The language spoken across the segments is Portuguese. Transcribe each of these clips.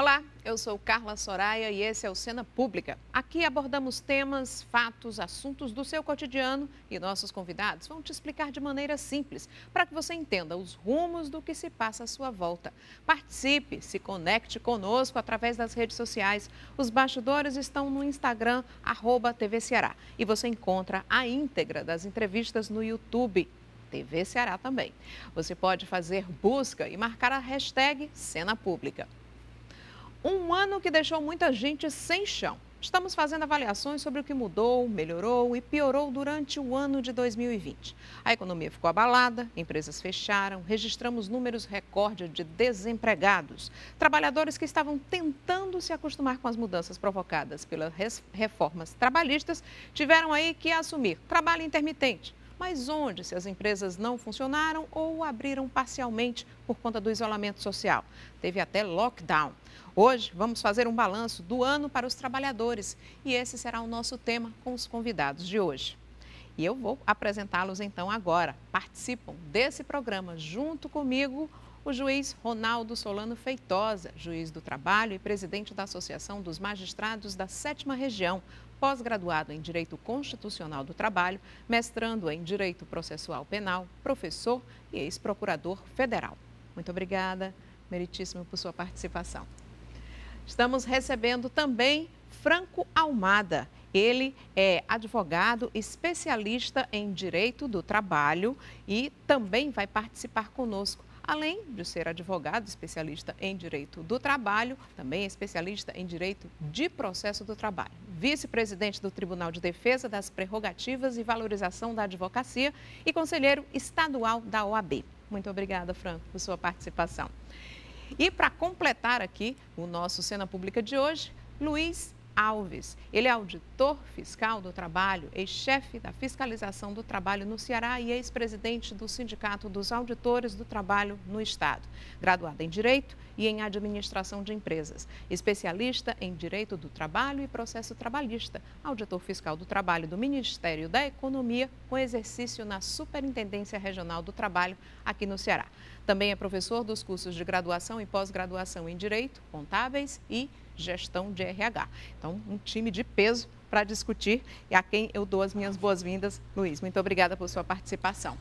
Olá, eu sou Carla Soraya e esse é o Cena Pública. Aqui abordamos temas, fatos, assuntos do seu cotidiano e nossos convidados vão te explicar de maneira simples para que você entenda os rumos do que se passa à sua volta. Participe, se conecte conosco através das redes sociais. Os bastidores estão no Instagram, arroba TV Ceará. E você encontra a íntegra das entrevistas no YouTube. TV Ceará também. Você pode fazer busca e marcar a hashtag Cena Pública. Um ano que deixou muita gente sem chão. Estamos fazendo avaliações sobre o que mudou, melhorou e piorou durante o ano de 2020. A economia ficou abalada, empresas fecharam, registramos números recorde de desempregados. Trabalhadores que estavam tentando se acostumar com as mudanças provocadas pelas reformas trabalhistas tiveram aí que assumir trabalho intermitente. Mas onde se as empresas não funcionaram ou abriram parcialmente por conta do isolamento social? Teve até lockdown. Hoje vamos fazer um balanço do ano para os trabalhadores e esse será o nosso tema com os convidados de hoje. E eu vou apresentá-los então agora. Participam desse programa junto comigo o juiz Ronaldo Solano Feitosa, juiz do trabalho e presidente da Associação dos Magistrados da Sétima Região, pós-graduado em Direito Constitucional do Trabalho, mestrando em Direito Processual Penal, professor e ex-procurador federal. Muito obrigada, meritíssimo, por sua participação. Estamos recebendo também Franco Almada. Ele é advogado especialista em direito do trabalho e também vai participar conosco. Além de ser advogado especialista em direito do trabalho, também é especialista em direito de processo do trabalho. Vice-presidente do Tribunal de Defesa das Prerrogativas e Valorização da Advocacia e conselheiro estadual da OAB. Muito obrigada, Franco, por sua participação. E para completar aqui o nosso Cena Pública de hoje, Luiz Alves. Ele é auditor fiscal do trabalho, ex-chefe da fiscalização do trabalho no Ceará e ex-presidente do Sindicato dos Auditores do Trabalho no Estado. Graduado em Direito e em Administração de Empresas. Especialista em Direito do Trabalho e Processo Trabalhista. Auditor fiscal do Trabalho do Ministério da Economia, com exercício na Superintendência Regional do Trabalho aqui no Ceará. Também é professor dos cursos de graduação e pós-graduação em Direito, Contábeis e Gestão de RH. Então, um time de peso para discutir e a quem eu dou as minhas boas-vindas. Luiz, muito obrigada por sua participação.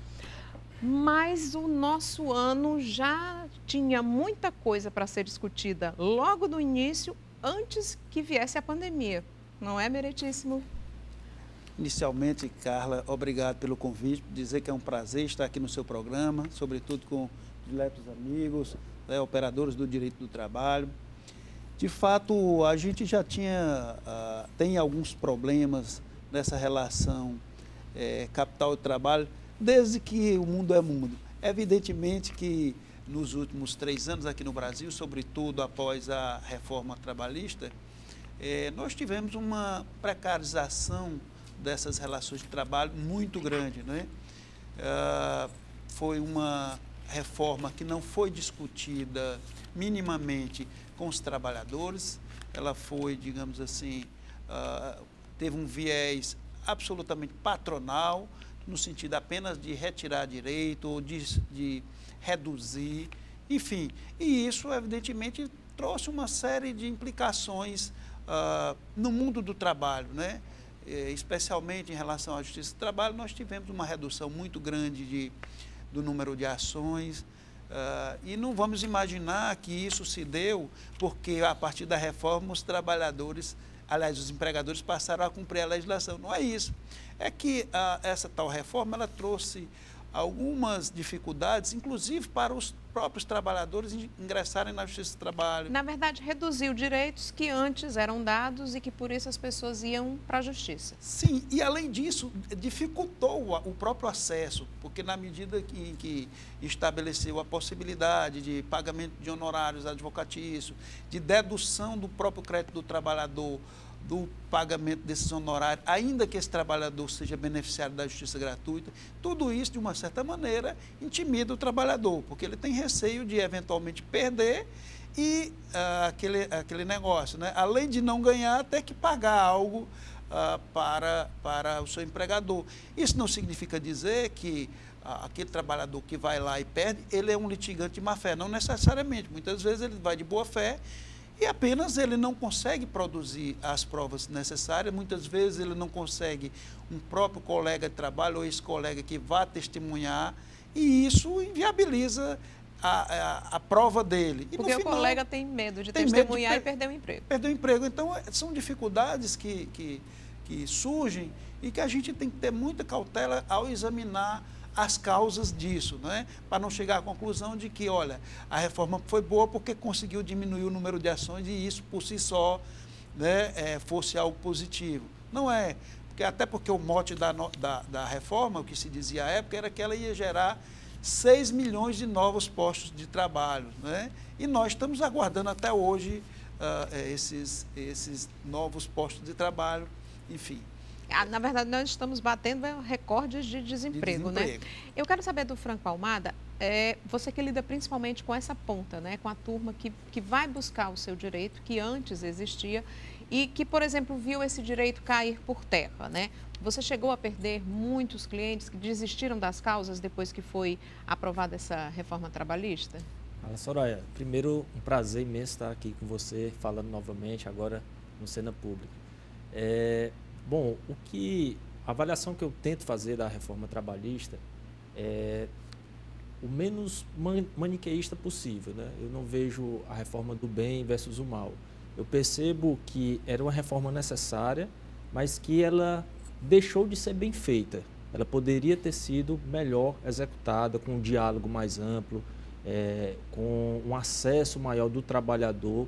Mas o nosso ano já tinha muita coisa para ser discutida logo no início, antes que viesse a pandemia. Não é, Meritíssimo? Inicialmente, Carla, obrigado pelo convite, dizer que é um prazer estar aqui no seu programa, sobretudo com diletos amigos, né, operadores do direito do trabalho. De fato, a gente já tinha, uh, tem alguns problemas nessa relação é, capital e trabalho, desde que o mundo é mundo. Evidentemente que nos últimos três anos aqui no Brasil, sobretudo após a reforma trabalhista, é, nós tivemos uma precarização dessas relações de trabalho muito grande. Né? Uh, foi uma reforma que não foi discutida minimamente com os trabalhadores, ela foi, digamos assim, uh, teve um viés absolutamente patronal, no sentido apenas de retirar direito ou de, de reduzir, enfim. E isso, evidentemente, trouxe uma série de implicações uh, no mundo do trabalho, né? especialmente em relação à justiça do trabalho, nós tivemos uma redução muito grande de do número de ações. Uh, e não vamos imaginar que isso se deu porque, a partir da reforma, os trabalhadores, aliás, os empregadores passaram a cumprir a legislação. Não é isso. É que uh, essa tal reforma ela trouxe algumas dificuldades, inclusive para os próprios trabalhadores ingressarem na Justiça do Trabalho. Na verdade, reduziu direitos que antes eram dados e que por isso as pessoas iam para a Justiça. Sim, e além disso, dificultou o próprio acesso, porque na medida em que estabeleceu a possibilidade de pagamento de honorários advocatícios, de dedução do próprio crédito do trabalhador, do pagamento desses honorários, ainda que esse trabalhador seja beneficiário da justiça gratuita, tudo isso, de uma certa maneira, intimida o trabalhador, porque ele tem receio de eventualmente perder e uh, aquele, aquele negócio, né? além de não ganhar, ter que pagar algo uh, para, para o seu empregador. Isso não significa dizer que uh, aquele trabalhador que vai lá e perde, ele é um litigante de má fé, não necessariamente. Muitas vezes ele vai de boa fé e apenas ele não consegue produzir as provas necessárias, muitas vezes ele não consegue um próprio colega de trabalho ou ex-colega que vá testemunhar, e isso inviabiliza a, a, a prova dele. E Porque final, o colega tem medo de tem testemunhar medo de per e perder o emprego. Perder o emprego. Então, é, são dificuldades que, que, que surgem e que a gente tem que ter muita cautela ao examinar as causas disso, né? para não chegar à conclusão de que, olha, a reforma foi boa porque conseguiu diminuir o número de ações e isso por si só né, é, fosse algo positivo. Não é, porque, até porque o mote da, da, da reforma, o que se dizia à época, era que ela ia gerar 6 milhões de novos postos de trabalho. Né? E nós estamos aguardando até hoje uh, esses, esses novos postos de trabalho, enfim. Ah, na verdade, nós estamos batendo recordes de desemprego, de desemprego. né? Eu quero saber do Franco Almada, é, você que lida principalmente com essa ponta, né? com a turma que, que vai buscar o seu direito, que antes existia, e que, por exemplo, viu esse direito cair por terra, né? Você chegou a perder muitos clientes que desistiram das causas depois que foi aprovada essa reforma trabalhista? Fala, Soraya. Primeiro, um prazer imenso estar aqui com você, falando novamente agora no Cena Pública. É, bom, o que a avaliação que eu tento fazer da reforma trabalhista é o menos maniqueísta possível. Né? Eu não vejo a reforma do bem versus o mal. Eu percebo que era uma reforma necessária, mas que ela deixou de ser bem feita. Ela poderia ter sido melhor executada, com um diálogo mais amplo, é, com um acesso maior do trabalhador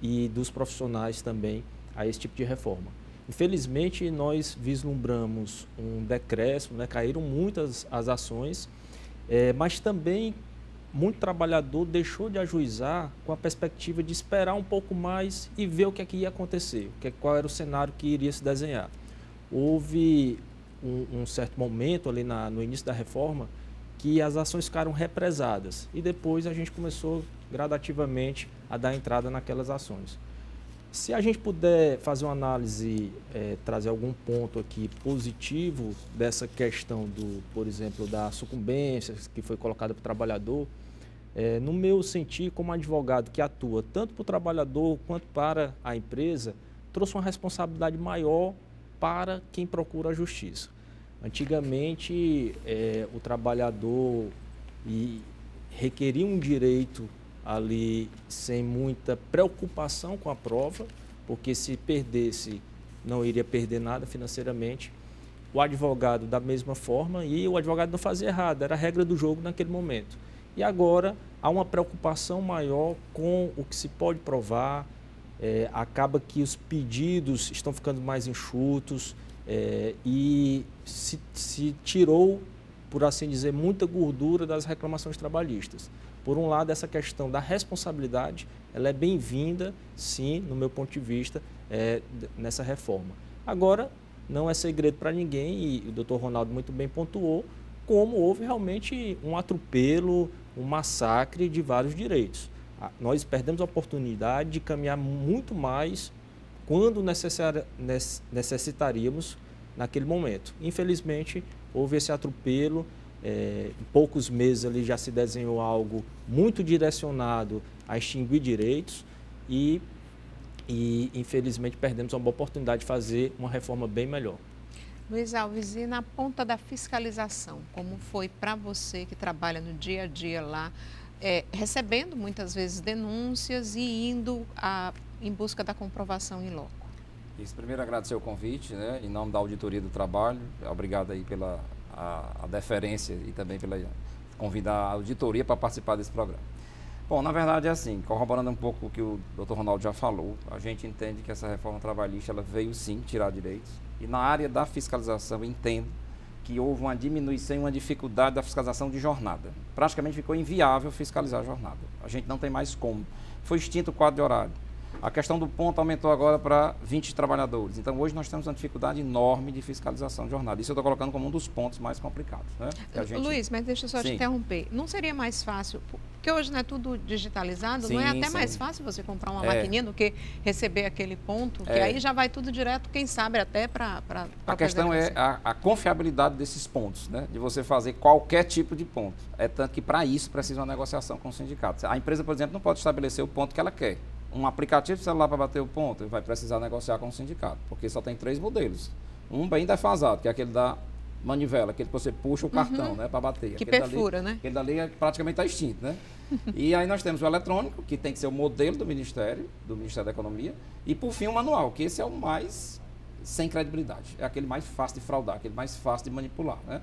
e dos profissionais também a esse tipo de reforma. Infelizmente, nós vislumbramos um decréscimo, né? caíram muitas as ações, é, mas também muito trabalhador deixou de ajuizar com a perspectiva de esperar um pouco mais e ver o que, é que ia acontecer, que, é, qual era o cenário que iria se desenhar houve um, um certo momento ali na, no início da reforma que as ações ficaram represadas e depois a gente começou gradativamente a dar entrada naquelas ações. Se a gente puder fazer uma análise, é, trazer algum ponto aqui positivo dessa questão do, por exemplo, da sucumbência que foi colocada para o trabalhador, é, no meu sentir, como advogado que atua tanto para o trabalhador quanto para a empresa, trouxe uma responsabilidade maior para quem procura a justiça. Antigamente, é, o trabalhador e requeria um direito ali sem muita preocupação com a prova, porque se perdesse, não iria perder nada financeiramente. O advogado da mesma forma e o advogado não fazia errado, era a regra do jogo naquele momento. E agora há uma preocupação maior com o que se pode provar, é, acaba que os pedidos estão ficando mais enxutos é, e se, se tirou, por assim dizer, muita gordura das reclamações trabalhistas. Por um lado, essa questão da responsabilidade, ela é bem-vinda, sim, no meu ponto de vista, é, nessa reforma. Agora, não é segredo para ninguém, e o doutor Ronaldo muito bem pontuou, como houve realmente um atropelo, um massacre de vários direitos nós perdemos a oportunidade de caminhar muito mais quando necessitaríamos naquele momento. Infelizmente, houve esse atropelo, é, em poucos meses ali já se desenhou algo muito direcionado a extinguir direitos e, e infelizmente perdemos uma boa oportunidade de fazer uma reforma bem melhor. Luiz Alves, e na ponta da fiscalização, como foi para você que trabalha no dia a dia lá, é, recebendo muitas vezes denúncias e indo a, em busca da comprovação em loco. Isso, primeiro agradecer o convite, né, em nome da Auditoria do Trabalho, obrigado aí pela a, a deferência e também pela convidar a auditoria para participar desse programa. Bom, na verdade é assim, corroborando um pouco o que o Dr. Ronaldo já falou, a gente entende que essa reforma trabalhista ela veio sim tirar direitos e na área da fiscalização entendo que houve uma diminuição e uma dificuldade da fiscalização de jornada. Praticamente ficou inviável fiscalizar a jornada. A gente não tem mais como. Foi extinto o quadro de horário. A questão do ponto aumentou agora para 20 trabalhadores. Então, hoje nós temos uma dificuldade enorme de fiscalização de jornada. Isso eu estou colocando como um dos pontos mais complicados. Né? Gente... Luiz, mas deixa eu só Sim. te interromper. Não seria mais fácil, porque hoje não é tudo digitalizado, sim, não é até sim. mais fácil você comprar uma é. maquininha do que receber aquele ponto, que é. aí já vai tudo direto, quem sabe até para... A questão é a, a, confiabilidade desses pontos, né? de você fazer qualquer tipo de ponto. É tanto que para isso precisa uma negociação com o sindicato. A empresa, por exemplo, não pode estabelecer o ponto que ela quer um aplicativo celular para bater o ponto, ele vai precisar negociar com o sindicato, porque só tem três modelos. Um bem defasado, que é aquele da manivela, aquele que você puxa o cartão, uhum. né, para bater. Que aquele perfura, dali, né? Aquele dali é, praticamente está extinto, né? e aí nós temos o eletrônico, que tem que ser o modelo do Ministério, do Ministério da Economia, e por fim o manual, que esse é o mais sem credibilidade. É aquele mais fácil de fraudar, aquele mais fácil de manipular, né?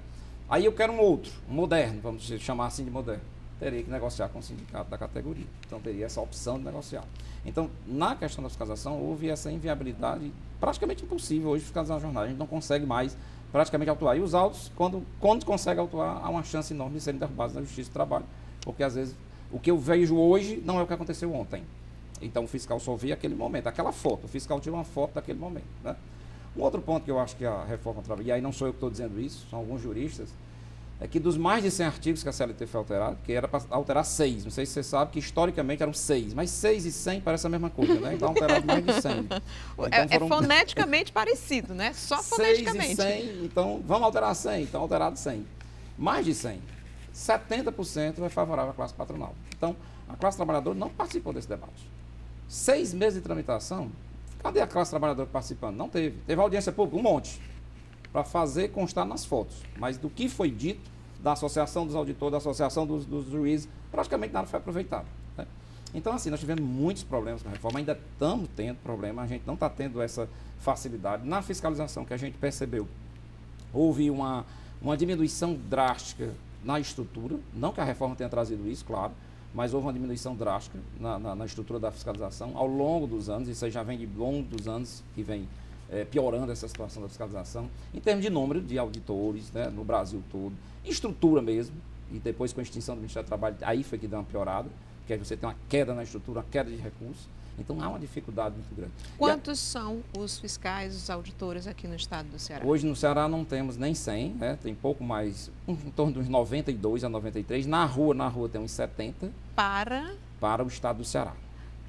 Aí eu quero um outro, um moderno, vamos chamar assim de moderno. Teria que negociar com o sindicato da categoria. Então teria essa opção de negociar. Então, na questão da fiscalização, houve essa inviabilidade praticamente impossível hoje fiscalizar a jornada. A gente não consegue mais praticamente autuar. E os autos, quando, quando consegue autuar, há uma chance enorme de serem derrubados na Justiça do Trabalho. Porque às vezes o que eu vejo hoje não é o que aconteceu ontem. Então o fiscal só vê aquele momento, aquela foto. O fiscal tira uma foto daquele momento. Né? Um outro ponto que eu acho que a reforma trabalhista, e aí não sou eu que estou dizendo isso, são alguns juristas, é que dos mais de 100 artigos que a CLT foi alterada, que era para alterar seis, não sei se você sabe que historicamente eram seis, mas seis e 100 parece a mesma coisa, né? Então alterado mais de 100. Então, é, é foram... é, foneticamente parecido, né? Só foneticamente. 6 e 100, então vamos alterar 100, então alterado 100. Mais de 100. 70% é favorável à classe patronal. Então, a classe trabalhadora não participou desse debate. Seis meses de tramitação, Cadê a classe trabalhadora participando? Não teve. Teve audiência pública, um monte, para fazer constar nas fotos. Mas do que foi dito da Associação dos Auditores, da Associação dos, dos Juízes, praticamente nada foi aproveitado. Né? Então, assim, nós tivemos muitos problemas com a reforma, ainda estamos tendo problema, a gente não está tendo essa facilidade. Na fiscalização que a gente percebeu, houve uma, uma diminuição drástica na estrutura, não que a reforma tenha trazido isso, claro, mas houve uma diminuição drástica na, na, na, estrutura da fiscalização ao longo dos anos, isso aí já vem de longo dos anos que vem é, piorando essa situação da fiscalização, em termos de número de auditores né, no Brasil todo, estrutura mesmo, e depois com a extinção do Ministério do Trabalho, aí foi que deu uma piorada, porque aí você tem uma queda na estrutura, uma queda de recursos, então há uma dificuldade muito grande. Quantos a... são os fiscais, os auditores aqui no estado do Ceará? Hoje no Ceará não temos nem 100, né? tem pouco mais, em torno de uns 92 a 93. Na rua, na rua tem uns 70. Para? Para o estado do Ceará.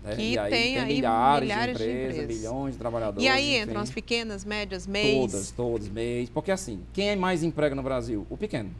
Né? Que e aí tem, tem aí milhares, milhares de, empresas, de, empresas, milhões de trabalhadores. E aí enfim. entram as pequenas, médias, MEIs? Todas, todas, MEIs. Porque assim, quem é mais emprega no Brasil? O pequeno.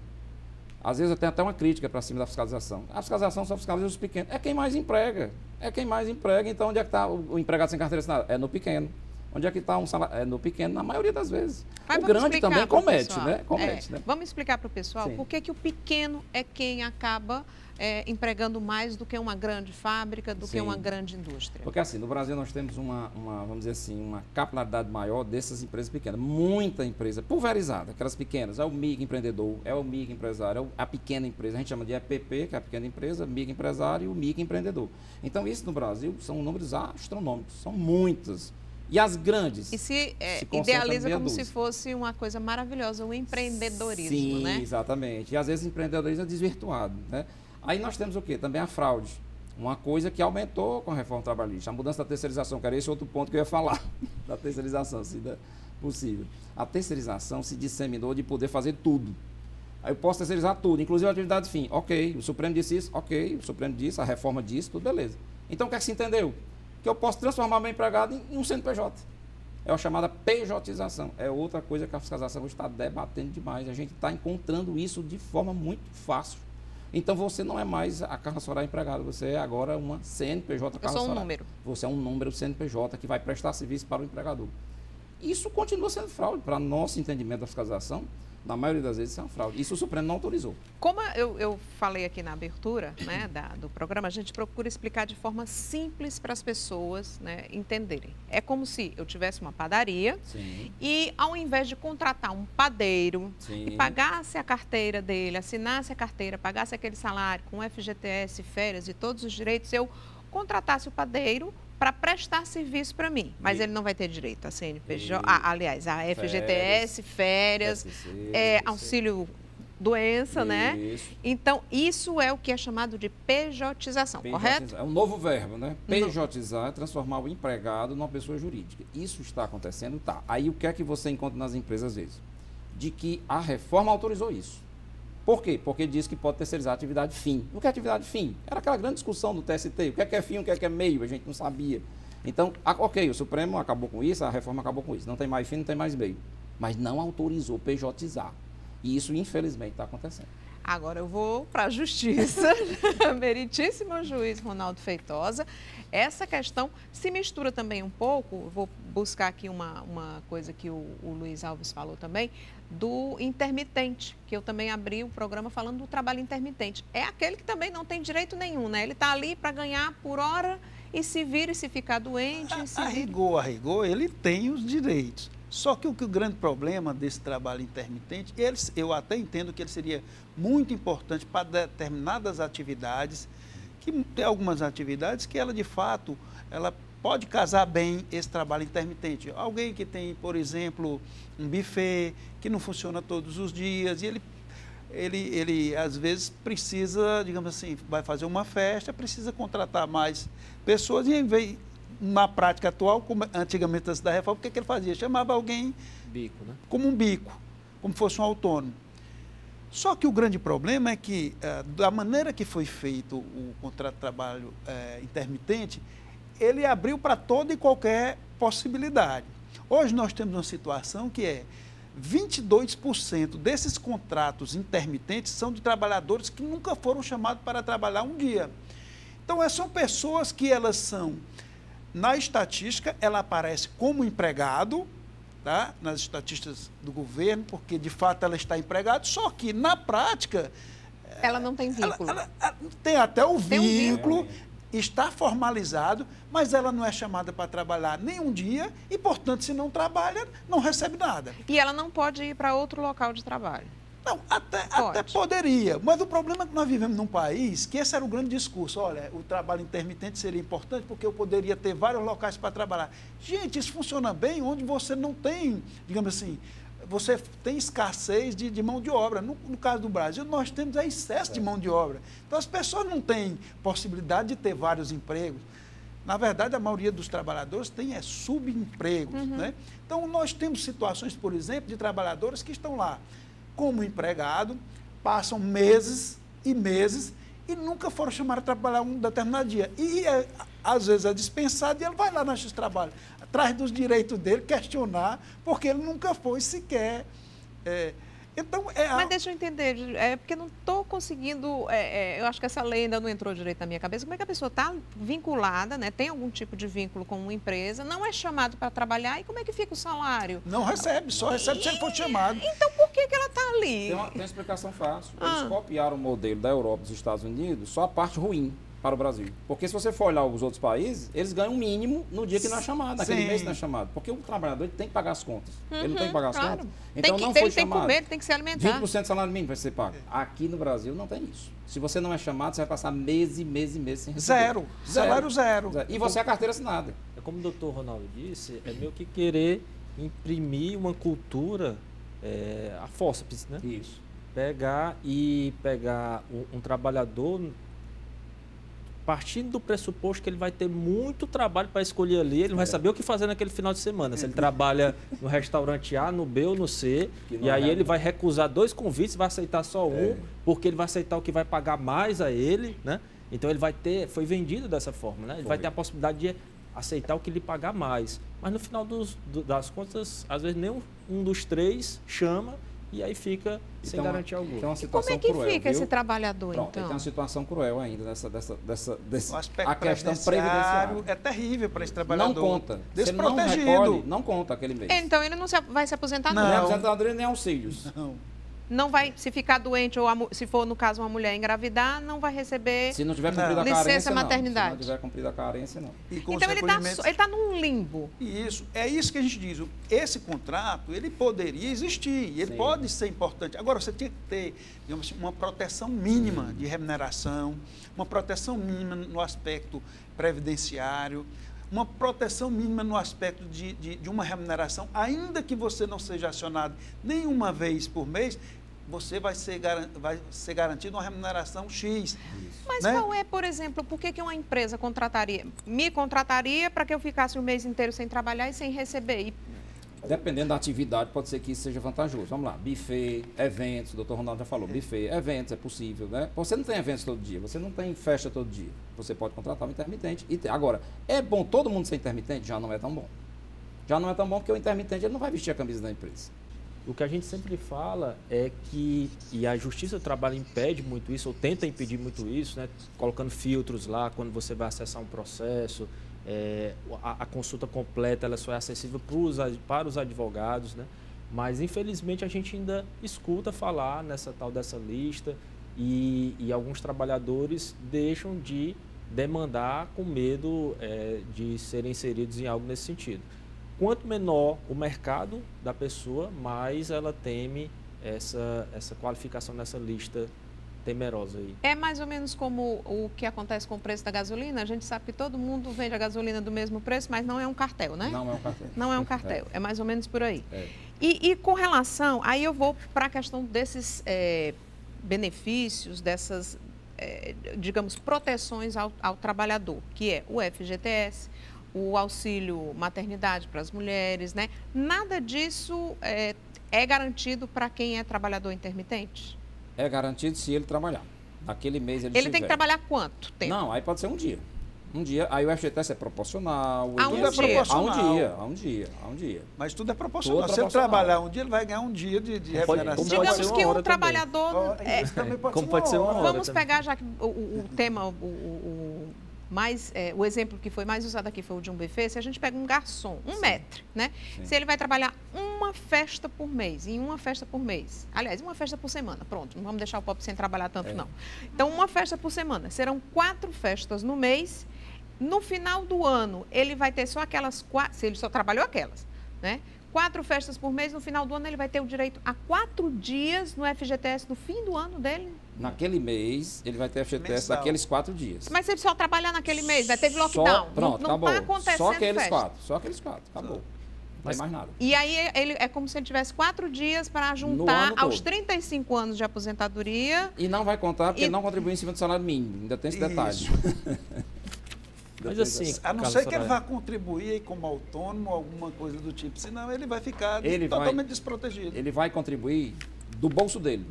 Às vezes eu tenho até uma crítica para cima da fiscalização. A fiscalização só fiscaliza os pequenos. É quem mais emprega. É quem mais emprega. Então, onde é que está o, empregado sem carteira assinada? É no pequeno. Onde é que está um salário? É no pequeno, na maioria das vezes. Mas o grande também comete, né? Comete, é, né? Vamos explicar para o pessoal Sim. por que, que o pequeno é quem acaba é, empregando mais do que uma grande fábrica, do Sim. que uma grande indústria? Porque assim, no Brasil nós temos uma, uma, vamos dizer assim, uma capilaridade maior dessas empresas pequenas. Muita empresa pulverizada, aquelas pequenas. É o MIG empreendedor, é o MIG empresário, é a pequena empresa. A gente chama de EPP, que é a pequena empresa, MIG empresário e o MIG empreendedor. Então, isso no Brasil são números astronômicos, são muitas. E as grandes. E se, é, se idealiza como se fosse uma coisa maravilhosa, o empreendedorismo, Sim, né? exatamente. E às vezes o empreendedorismo é desvirtuado, né? Aí nós temos o quê? Também a fraude. Uma coisa que aumentou com a reforma trabalhista. A mudança da terceirização, que era esse outro ponto que eu ia falar, da terceirização, se possível. A terceirização se disseminou de poder fazer tudo. Aí eu posso terceirizar tudo, inclusive a atividade fim. Ok, o Supremo disse isso, ok, o Supremo disse, a reforma disse, tudo beleza. Então o que é que se entendeu? Que eu posso transformar meu empregado em, um CNPJ. É a chamada pejotização. É outra coisa que a fiscalização está debatendo demais. A gente está encontrando isso de forma muito fácil. Então você não é mais a Carla Soraya empregada, você é agora uma CNPJ Carla Eu sou um número. Você é um número CNPJ que vai prestar serviço para o empregador. Isso continua sendo fraude, para nosso entendimento da fiscalização na maioria das vezes, isso é uma fraude. Isso o Supremo não autorizou. Como eu, eu falei aqui na abertura né, da, do programa, a gente procura explicar de forma simples para as pessoas né, entenderem. É como se eu tivesse uma padaria Sim. e, ao invés de contratar um padeiro Sim. e pagasse a carteira dele, assinasse a carteira, pagasse aquele salário com FGTS, férias e todos os direitos, eu contratasse o padeiro para prestar serviço para mim, mas e... ele não vai ter direito a CNPJ, e... aliás, a FGTS, férias, férias SC, é, auxílio doença, né? isso. né? Então, isso é o que é chamado de pejotização, correto? É um novo verbo, né? Pejotizar é transformar o empregado numa pessoa jurídica. Isso está acontecendo? Tá. Aí o que é que você encontra nas empresas às vezes? De que a reforma autorizou isso. Por quê? Porque diz que pode terceirizar a atividade fim. O que é atividade fim? Era aquela grande discussão do TST. O que é que é fim, o que é que é meio? A gente não sabia. Então, ok, o Supremo acabou com isso, a reforma acabou com isso. Não tem mais fim, não tem mais meio. Mas não autorizou PJizar. E isso, infelizmente, está acontecendo. Agora eu vou para a justiça, meritíssimo juiz Ronaldo Feitosa. Essa questão se mistura também um pouco, vou buscar aqui uma, uma coisa que o, o Luiz Alves falou também, do intermitente, que eu também abri o programa falando do trabalho intermitente. É aquele que também não tem direito nenhum, né? Ele está ali para ganhar por hora e se vira e se ficar doente. A, se a rigor, a rigor, ele tem os direitos. Só que o, que o grande problema desse trabalho intermitente, eles, eu até entendo que ele seria muito importante para determinadas atividades, que tem algumas atividades que ela de fato, ela pode casar bem esse trabalho intermitente. Alguém que tem, por exemplo, um buffet que não funciona todos os dias e ele ele, ele às vezes precisa, digamos assim, vai fazer uma festa, precisa contratar mais pessoas e em vez na prática atual, como antigamente antes da reforma, o que, é que ele fazia? Chamava alguém bico, né? como um bico, como fosse um autônomo. Só que o grande problema é que, eh, da maneira que foi feito o contrato de trabalho eh, intermitente, ele abriu para toda e qualquer possibilidade. Hoje nós temos uma situação que é 22% desses contratos intermitentes são de trabalhadores que nunca foram chamados para trabalhar um dia. Então, são pessoas que elas são, na estatística, ela aparece como empregado, tá? nas estatísticas do governo, porque de fato ela está empregada, só que na prática. Ela não tem vínculo. Ela, ela, ela tem até o tem vínculo, um vínculo, está formalizado, mas ela não é chamada para trabalhar nenhum dia e, portanto, se não trabalha, não recebe nada. E ela não pode ir para outro local de trabalho. Não, até, até poderia, mas o problema é que nós vivemos num país que esse era o grande discurso. Olha, o trabalho intermitente seria importante porque eu poderia ter vários locais para trabalhar. Gente, isso funciona bem onde você não tem, digamos assim, você tem escassez de, de mão de obra. No, no, caso do Brasil, nós temos é excesso é. de mão de obra. Então, as pessoas não têm possibilidade de ter vários empregos. Na verdade, a maioria dos trabalhadores tem é, subempregos. Uhum. Né? Então, nós temos situações, por exemplo, de trabalhadores que estão lá como empregado, passam meses e meses e nunca foram chamados para trabalhar um determinado dia. E, é, às vezes, é dispensado e ele vai lá no trabalho atrás dos direitos dele, questionar, porque ele nunca foi sequer. É, então, é Mas deixa eu entender, é porque não estou conseguindo. É, é, eu acho que essa lei ainda não entrou direito na minha cabeça. Como é que a pessoa está vinculada, né? Tem algum tipo de vínculo com uma empresa, não é chamado para trabalhar e como é que fica o salário? Não recebe, só recebe e... se ele for chamado. Então por que, que ela está ali? Tem uma, tem uma explicação fácil. Eles ah. copiaram o modelo da Europa dos Estados Unidos, só a parte ruim para o Brasil. Porque se você for olhar os outros países, eles ganham o mínimo no dia que não é chamado, naquele Sim. mês que não é chamado. Porque o trabalhador tem que pagar as contas. Uhum, ele não tem que pagar as claro. contas. Então que, não foi ele chamado. Tem que comer, tem que se alimentar. 20% do salário mínimo vai ser pago. Aqui no Brasil não tem isso. Se você não é chamado, você vai passar meses e meses e meses sem receber. Zero. zero. Salário zero. zero. E você é a carteira assinada. É como o doutor Ronaldo disse, é meio que querer imprimir uma cultura é, a fórceps, né? Isso. Pegar e pegar um, um trabalhador partindo do pressuposto que ele vai ter muito trabalho para escolher ali, ele não vai é. saber o que fazer naquele final de semana. Se ele trabalha no restaurante A, no B ou no C, e aí é, ele vai recusar dois convites, vai aceitar só um, é. porque ele vai aceitar o que vai pagar mais a ele, né? Então ele vai ter, foi vendido dessa forma, né? Ele vai ter a possibilidade de aceitar o que lhe pagar mais. Mas no final dos, do, das contas, às vezes nem um, um dos três chama e aí fica sem então, garantia alguma. Então, como é que cruel, fica viu? esse trabalhador, Pronto, então? Tem uma situação cruel ainda nessa, dessa, dessa, desse, o aspecto a questão previdenciária. É terrível para esse trabalhador. Não conta. Desprotegido. Não, recolhe, não conta aquele mês. Então, ele não se, vai se aposentar não. Não, nem aposentadoria nem auxílios. Não não vai, se ficar doente ou a, se for no caso uma mulher engravidar, não vai receber se não tiver cumprida a licença maternidade. Não. Se não tiver cumprida a carência, não. então ele está tá num limbo. Isso, é isso que a gente diz. Esse contrato, ele poderia existir, ele Sim. pode ser importante. Agora, você tem que ter digamos assim, uma proteção mínima de remuneração, uma proteção mínima no aspecto previdenciário, uma proteção mínima no aspecto de, de, de, uma remuneração, ainda que você não seja acionado nenhuma vez por mês, você vai ser, vai ser garantido uma remuneração X. Mas né? qual é, por exemplo, por que, que uma empresa contrataria, me contrataria para que eu ficasse o mês inteiro sem trabalhar e sem receber? E... Dependendo da atividade, pode ser que isso seja vantajoso. Vamos lá, buffet, eventos, o doutor Ronaldo já falou, é. buffet, eventos, é possível, né? Você não tem eventos todo dia, você não tem festa todo dia. Você pode contratar um intermitente. E Agora, é bom todo mundo ser intermitente? Já não é tão bom. Já não é tão bom porque o intermitente ele não vai vestir a camisa da empresa. O que a gente sempre fala é que, e a Justiça do Trabalho impede muito isso, ou tenta impedir muito isso, né? colocando filtros lá quando você vai acessar um processo, é, a, a, consulta completa ela só é acessível pros, para os advogados, né? mas infelizmente a gente ainda escuta falar nessa tal dessa lista e, e alguns trabalhadores deixam de demandar com medo é, de serem inseridos em algo nesse sentido. Quanto menor o mercado da pessoa, mais ela teme essa, essa qualificação nessa lista temerosa aí. É mais ou menos como o que acontece com o preço da gasolina. A gente sabe que todo mundo vende a gasolina do mesmo preço, mas não é um cartel, né? Não é um cartel. Não é um cartel. É, é mais ou menos por aí. É. E, e, com relação, aí eu vou para a questão desses é, benefícios, dessas, é, digamos, proteções ao, ao trabalhador, que é o FGTS, o auxílio maternidade para as mulheres, né? Nada disso é, é garantido para quem é trabalhador intermitente? É garantido se ele trabalhar. Naquele mês ele Ele tiver. tem que trabalhar quanto tempo? Não, aí pode ser um dia. Um dia, aí o FGTS é proporcional. A um dia. É proporcional. A um dia, a um dia, a um dia. Mas tudo é proporcional. Tudo Se ele trabalhar um dia, ele vai ganhar um dia de, de remuneração. Digamos que um trabalhador... É, pode como pode ser uma hora Vamos também. pegar já que o, o, o tema, o, o mais, é, o exemplo que foi mais usado aqui foi o de um buffet, se a gente pega um garçom, um Sim. maître, né? Sim. Se ele vai trabalhar uma festa por mês, em uma festa por mês, aliás, uma festa por semana, pronto, não vamos deixar o pobre sem trabalhar tanto, é. não. Então, uma festa por semana, serão quatro festas no mês, no final do ano, ele vai ter só aquelas quatro, se ele só trabalhou aquelas, né? Quatro festas por mês, no final do ano ele vai ter o direito a quatro dias no FGTS no fim do ano dele? naquele mês, ele vai ter FGTS Mensal. daqueles quatro dias. Mas se ele só trabalhar naquele mês, vai ter lockdown. Só, pronto, não, não está acontecendo Só aqueles festa. quatro, só aqueles quatro, acabou. Não Mas, tem mais nada. E aí ele, é como se ele tivesse quatro dias para juntar aos todo. 35 anos de aposentadoria. E não vai contar porque e... ele não contribuiu em cima do salário mínimo. Ainda tem esse detalhe. Mas assim, a não ser que ele vá contribuir como autônomo, alguma coisa do tipo, senão ele vai ficar ele totalmente vai, desprotegido. Ele vai contribuir do bolso dele.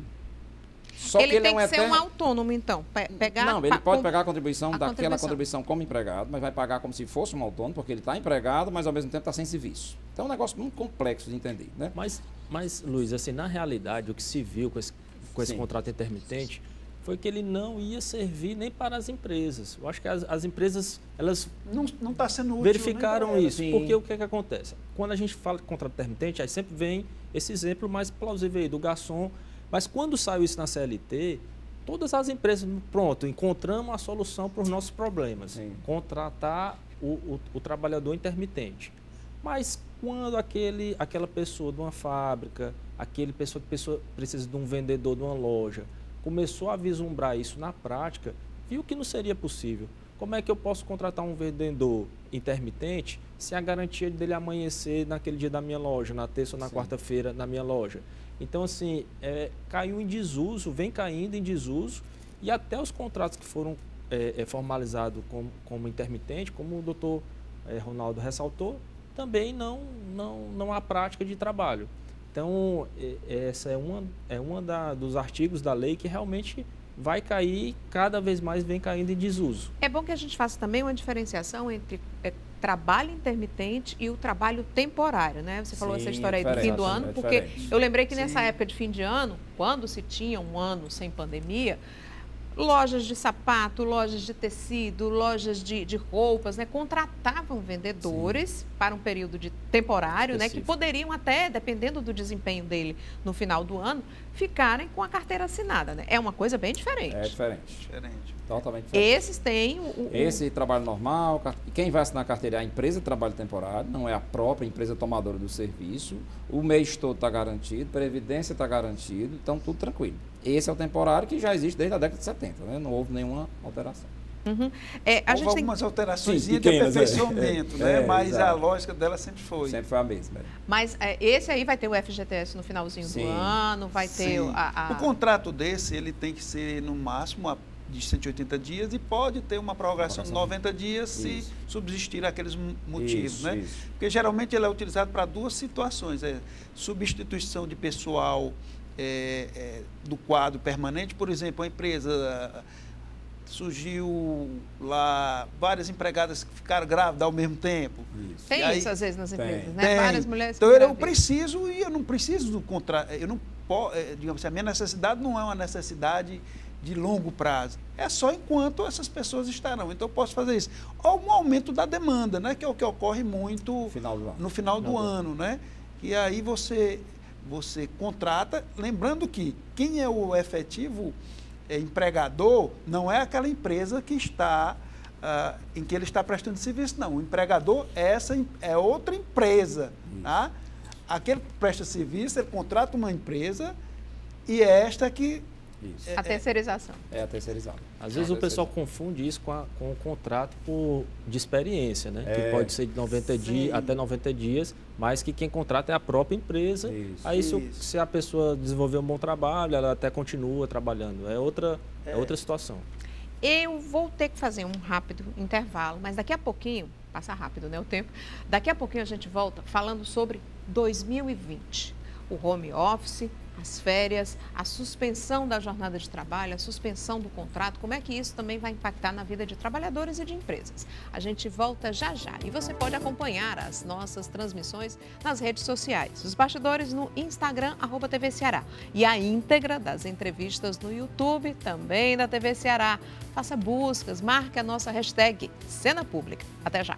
Só ele que ele tem é um que ser um autônomo, então. Pegar, não, ele pode pegar a contribuição a daquela contribuição. contribuição como empregado, mas vai pagar como se fosse um autônomo, porque ele está empregado, mas ao mesmo tempo está sem serviço. Então é um negócio muito complexo de entender. Né? Mas, mas, Luiz, assim, na realidade, o que se viu com esse, com esse contrato intermitente foi que ele não ia servir nem para as empresas. Eu acho que as, as empresas, elas não está sendo útil, verificaram isso. Sim. Porque o que, é que acontece? Quando a gente fala de contrato intermitente, aí sempre vem esse exemplo mais plausível aí do garçom mas quando saiu isso na CLT, todas as empresas, pronto, encontramos a solução para os nossos problemas. Sim. Contratar o, o, o, trabalhador intermitente. Mas quando aquele, aquela pessoa de uma fábrica, aquele pessoa que pessoa precisa de um vendedor de uma loja, começou a vislumbrar isso na prática, viu que não seria possível. Como é que eu posso contratar um vendedor intermitente se a garantia dele amanhecer naquele dia da minha loja, na terça ou na quarta-feira na minha loja? Então, assim, é, caiu em desuso, vem caindo em desuso, e até os contratos que foram é, é, formalizados como, como intermitente, como o doutor é, Ronaldo ressaltou, também não, não, não há prática de trabalho. Então, essa é uma, é uma da, dos artigos da lei que realmente vai cair, cada vez mais vem caindo em desuso. É bom que a gente faça também uma diferenciação entre é, trabalho intermitente e o trabalho temporário, né? Você falou Sim, essa história aí do fim do ano, é porque eu lembrei que nessa Sim. época de fim de ano, quando se tinha um ano sem pandemia, lojas de sapato, lojas de tecido, lojas de, de roupas, né, contratavam vendedores Sim. para um período de temporário, né, que poderiam até, dependendo do desempenho dele no final do ano, ficarem com a carteira assinada. Né? É uma coisa bem diferente. É diferente. diferente. Totalmente diferente. Esses têm o, o, Esse trabalho normal, quem vai assinar a carteira é a empresa de trabalho temporário, não é a própria empresa tomadora do serviço. O mês todo está garantido, previdência está garantido, então tudo tranquilo. Esse é o temporário que já existe desde a década de 70, né? não houve nenhuma alteração. Uhum. É, Houve algumas tem... alterações de é. aperfeiçoamento, é, né? É, mas exato. a lógica dela sempre foi. Sempre foi a mesma. É. Mas é, esse aí vai ter o FGTS no finalzinho Sim. do ano, vai ter a, a... O contrato desse, ele tem que ser no máximo de 180 dias e pode ter uma prorrogação de 90 dias se isso. subsistir aqueles motivos, isso, né? Isso. Porque geralmente ele é utilizado para duas situações, é substituição de pessoal é, é, do quadro permanente, por exemplo, a empresa surgiu lá várias empregadas que ficaram grávidas ao mesmo tempo. Isso. Tem aí, isso às vezes nas empresas, tem, né? Tem. Várias mulheres. Então eu preciso e eu não preciso do contrato. Eu não posso, eh, digamos assim, a minha necessidade não é uma necessidade de longo prazo. É só enquanto essas pessoas estarão. Então eu posso fazer isso. Ou um aumento da demanda, né? Que é o que ocorre muito final no final do ano, né? E aí você você contrata, lembrando que quem é o efetivo é, empregador não é aquela empresa que está uh, em que ele está prestando serviço, não. O empregador é, essa, é outra empresa. Tá? Aquele que presta serviço, ele contrata uma empresa e é esta que isso. A terceirização. É a terceirizada. Às vezes é o pessoal confunde isso com, a, com o contrato por, de experiência, né? É, que pode ser de 90 dias até 90 dias, mas que quem contrata é a própria empresa. Isso. Aí se, isso. se, a pessoa desenvolver um bom trabalho, ela até continua trabalhando. É outra, é. é outra situação. Eu vou ter que fazer um rápido intervalo, mas daqui a pouquinho, passa rápido né, o tempo, daqui a pouquinho a gente volta falando sobre 2020. O home office, as férias, a suspensão da jornada de trabalho, a suspensão do contrato, como é que isso também vai impactar na vida de trabalhadores e de empresas. A gente volta já já e você pode acompanhar as nossas transmissões nas redes sociais, os bastidores no Instagram, arroba TV Ceará, e a íntegra das entrevistas no YouTube, também da TV Ceará. Faça buscas, marque a nossa hashtag Cena Pública. Até já!